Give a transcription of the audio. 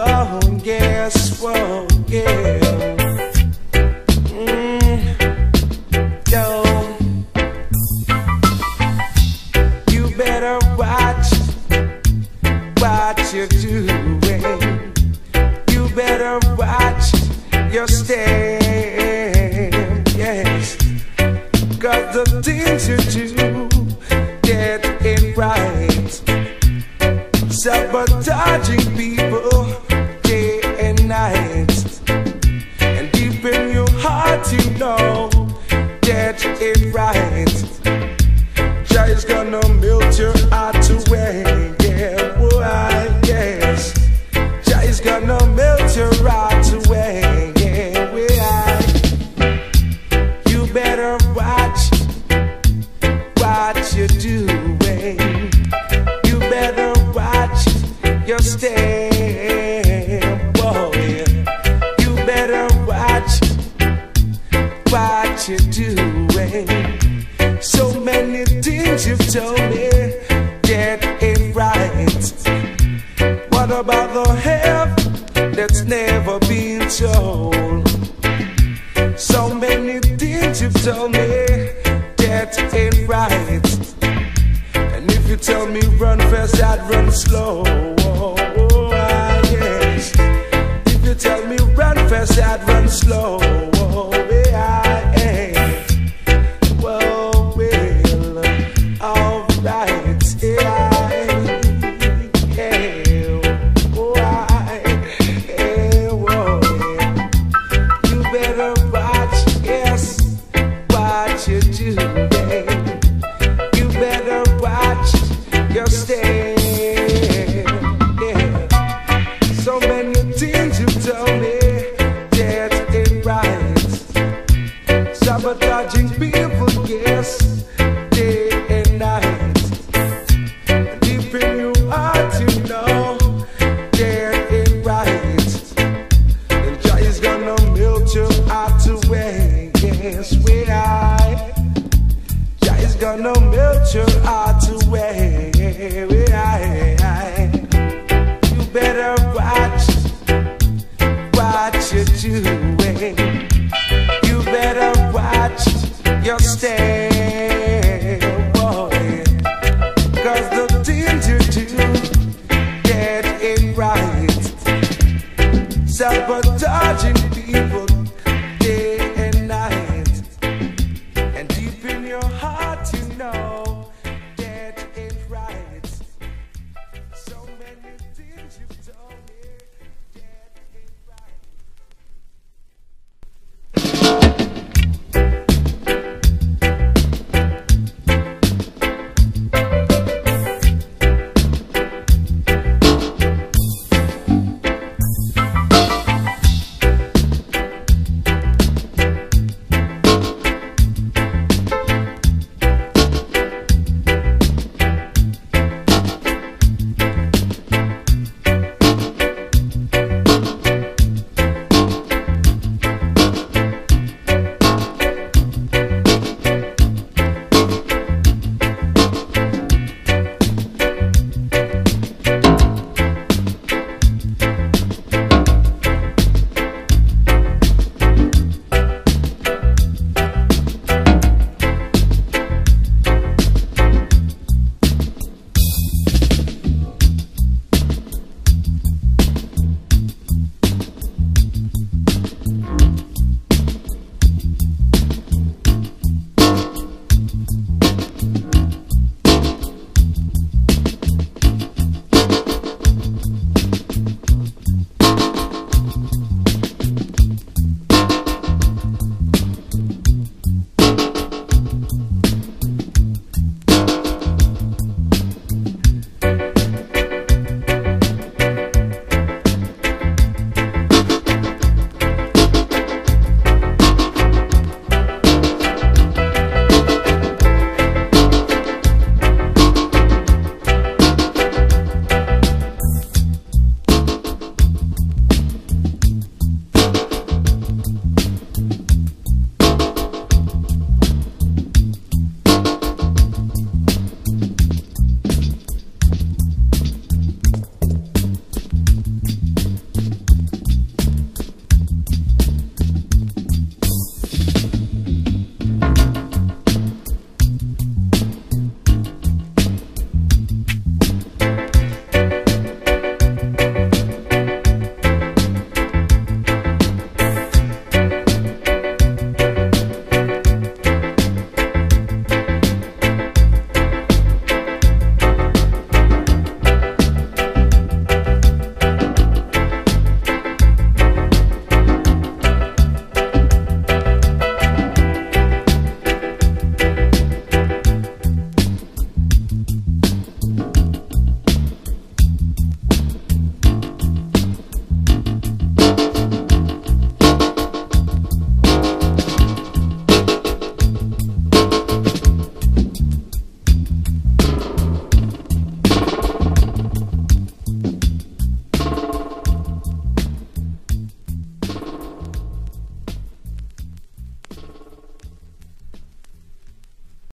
whoa, yes, whoa, yeah. Mm, yo, you better watch what you're doing. You better watch your step, yes. Cause the things you do get it right. Sabotaging people doing. You better watch your step, boy. You better watch what you're doing. So many things you've told me, get it right. What about the that's never been told? So many things you've told me, get it tell me run fast, I'd run slow. Oh, yes. If you tell me run fast, run slow. Oh. Well, well, all right, oh. You better watch, watch you do. verdade